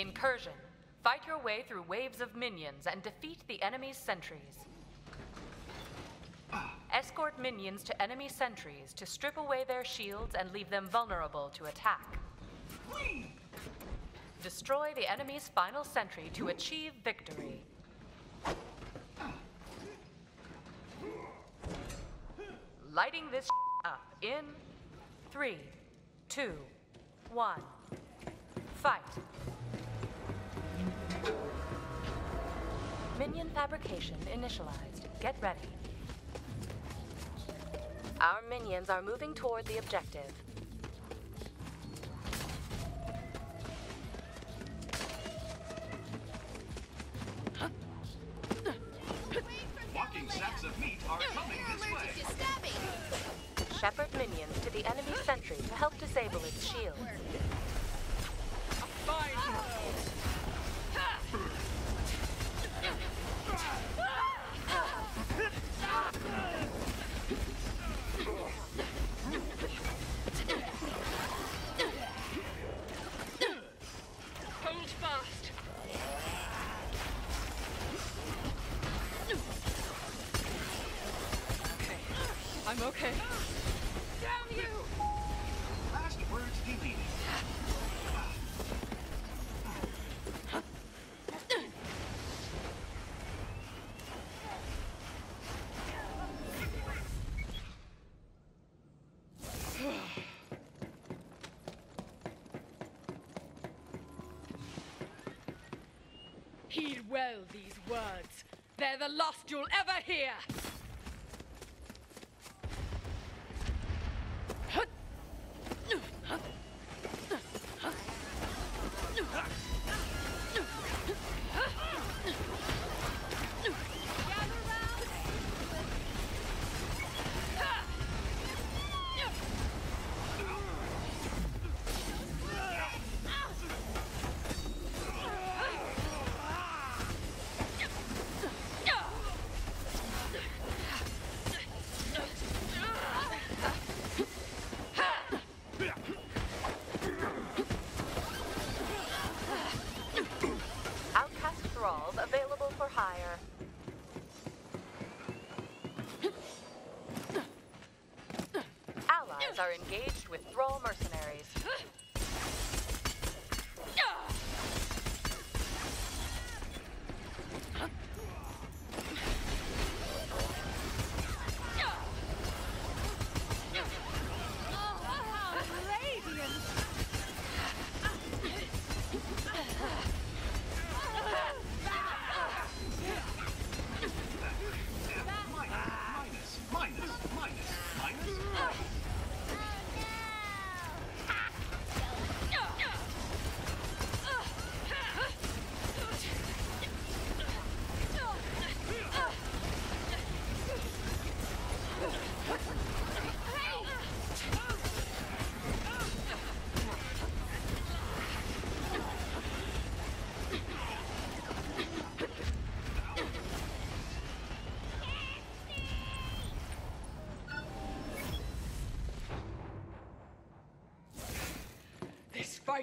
Incursion. Fight your way through waves of minions and defeat the enemy's sentries. Escort minions to enemy sentries to strip away their shields and leave them vulnerable to attack. Destroy the enemy's final sentry to achieve victory. Lighting this up in three, two, one. Fight. Minion fabrication initialized. Get ready. Our minions are moving toward the objective. I'm okay. Down you! Last words deleted. Heed well these words. They're the last you'll ever hear. Are engaged with thrall mercenaries.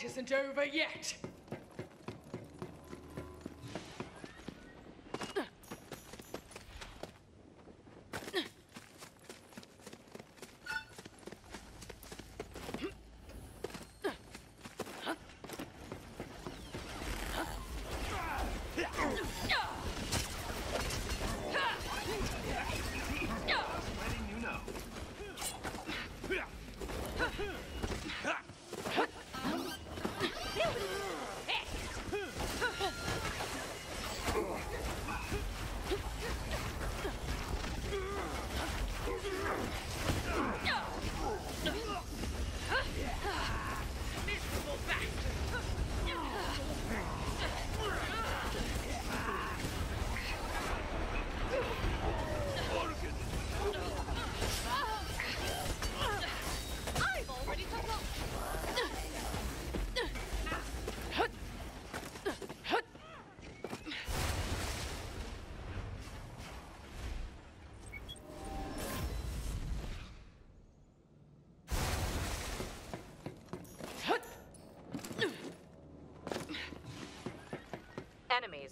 fight isn't over yet.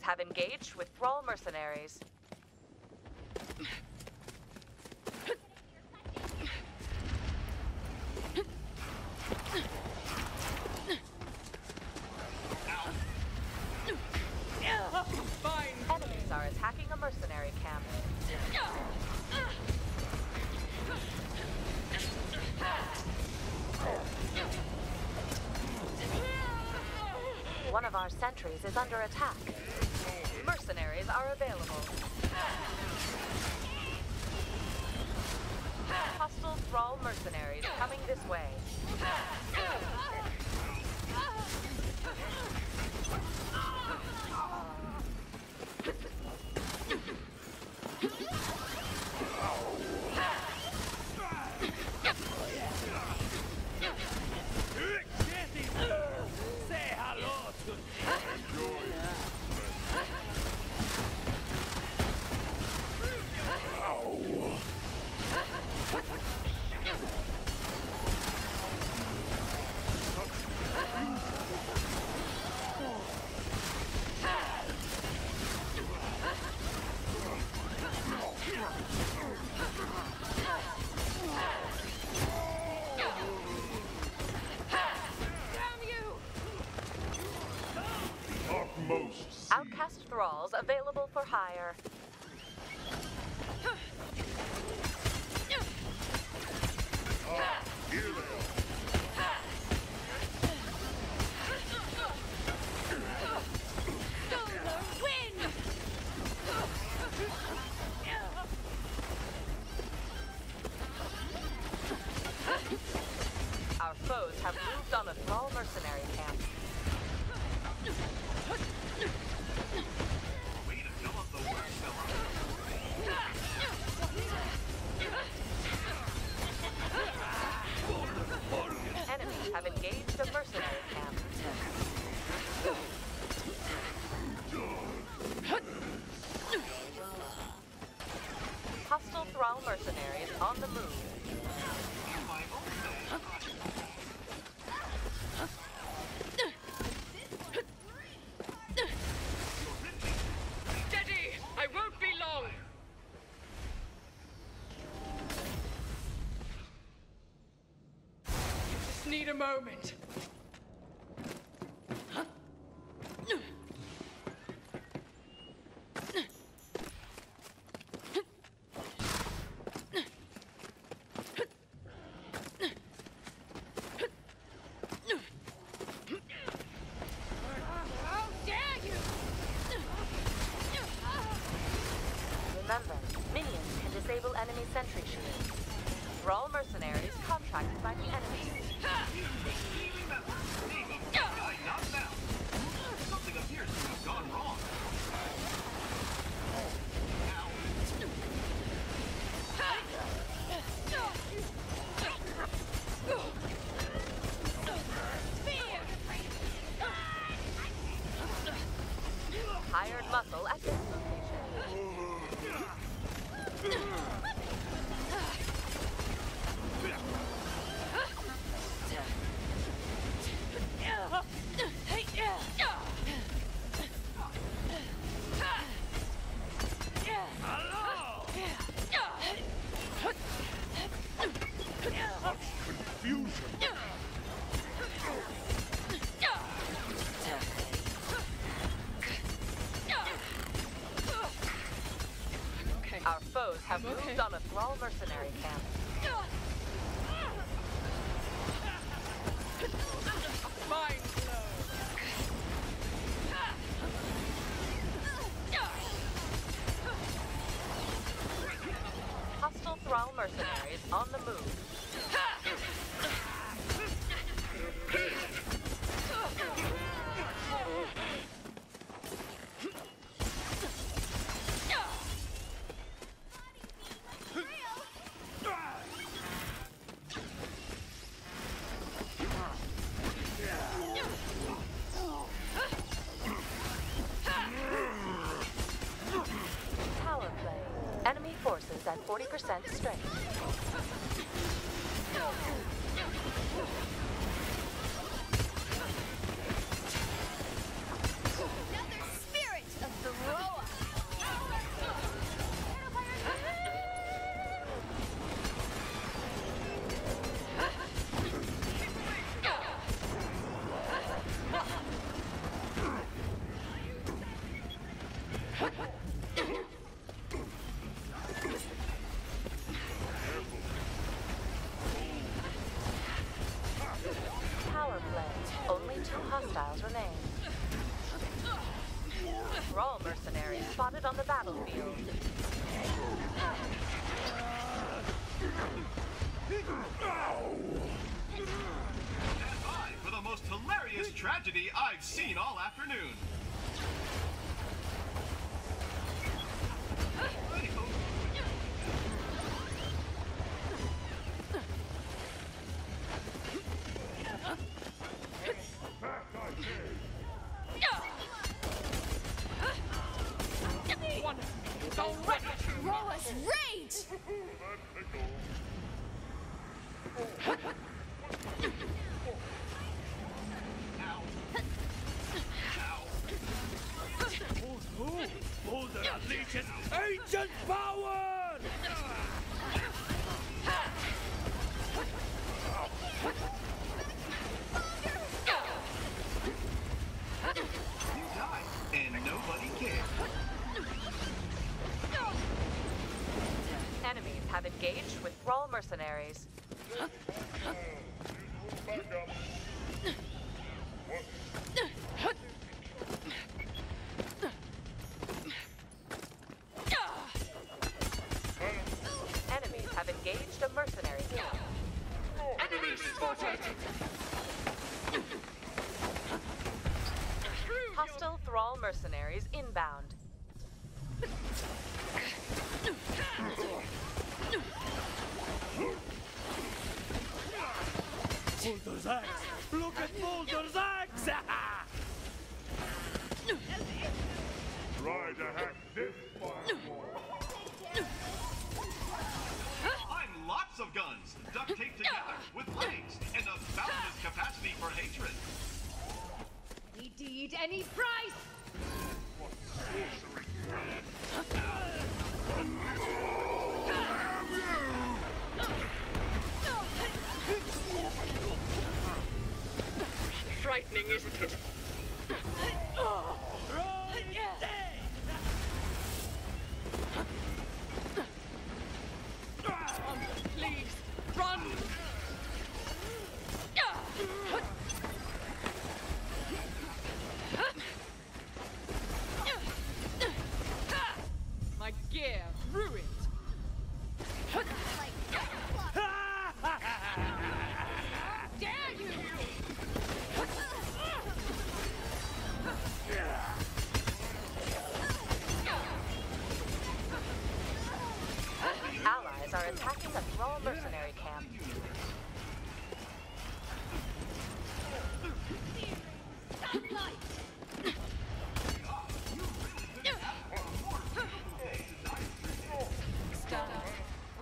Have engaged with Thrall mercenaries. Are attacking a mercenary camp. One of our sentries is under attack. Mercenaries are available. Hostile Thrall mercenaries coming this way. Moment. Remember, minions can disable enemy sentry shields. Thrall mercenaries contracted by the enemy. Something appears to have gone wrong. On a Thrall mercenary camp. At 40% strength. Huh? have engaged with Thrall mercenaries. Baldur's Axe! Look at Baldur's Axe! Try to hack this I'm lots of guns, duct taped together, with legs, and a boundless capacity for hatred. Indeed, any price! frightening, isn't it?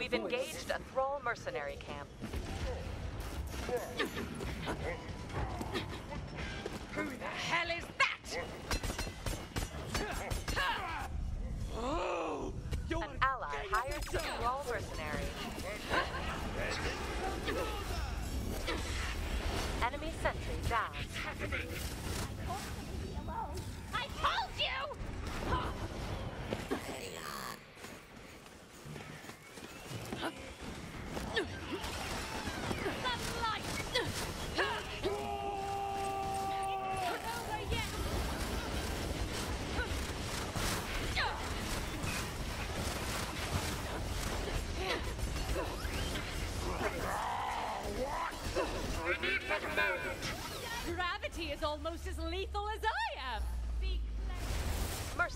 We've engaged a Thrall mercenary camp.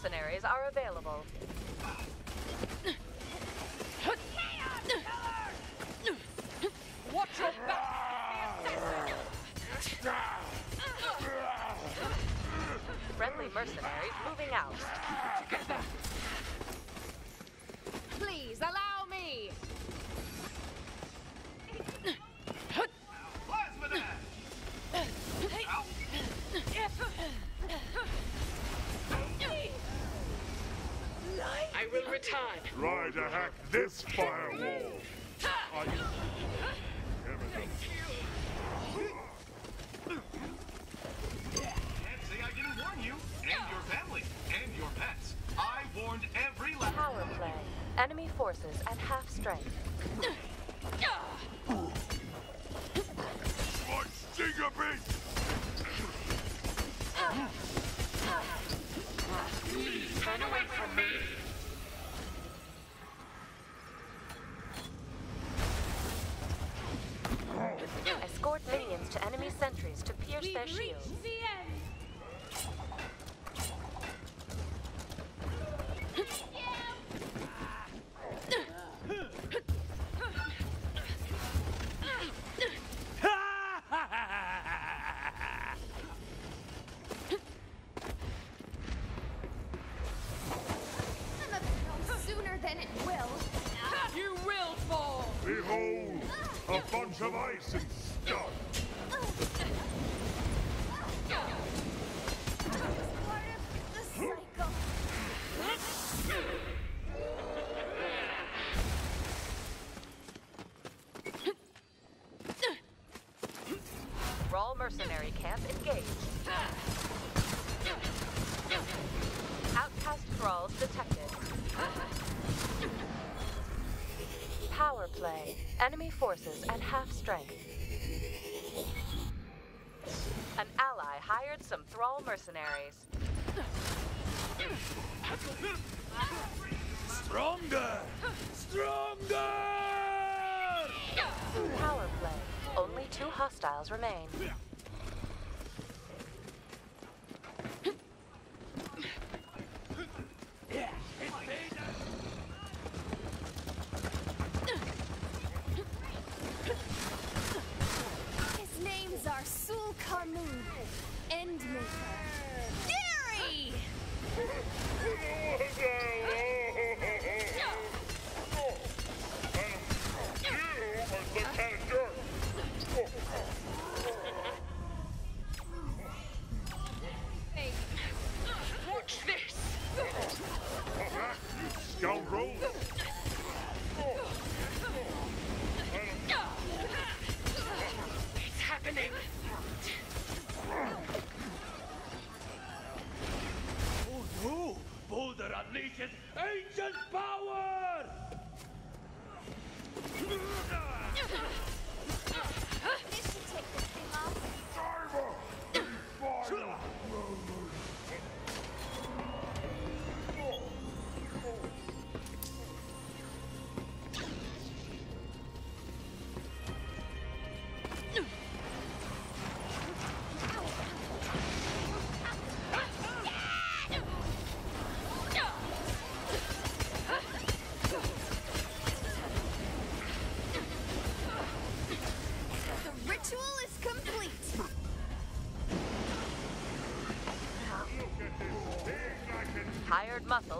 mercenaries are available. as fuck. to pierce We've their shields. The Mercenary camp engaged. Outcast thralls detected. Power play. Enemy forces at half strength. An ally hired some thrall mercenaries. Stronger! Stronger! Power play. Only two hostiles remain.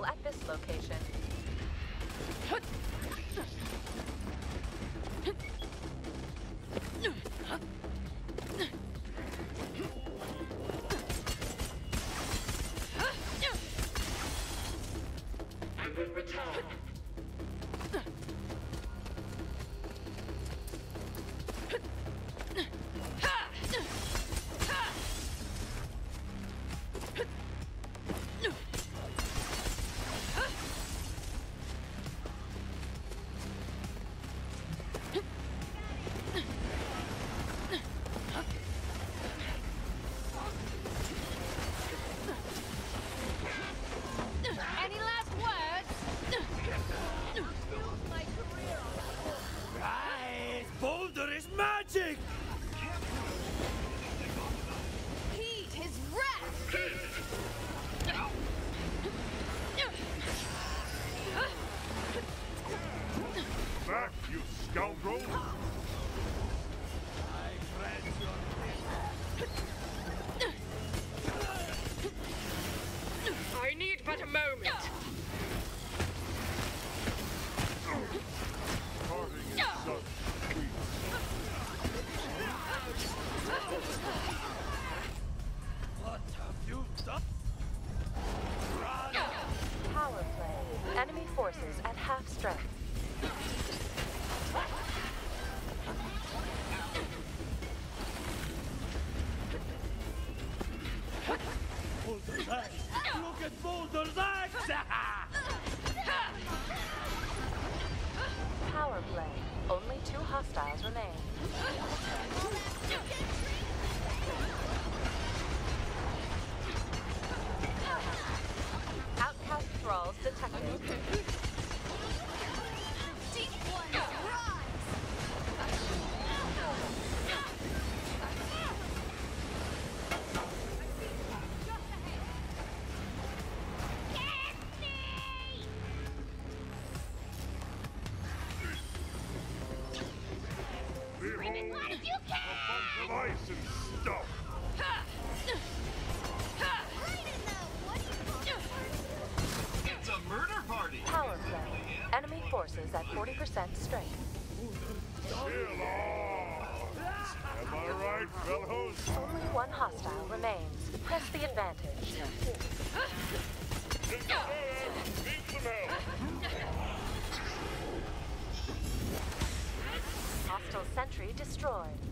at this location. Hostiles remain. Enemy forces at 40% strength. Am I right, fellows? Only one hostile remains. Press the advantage. Need some help. Hostile sentry destroyed.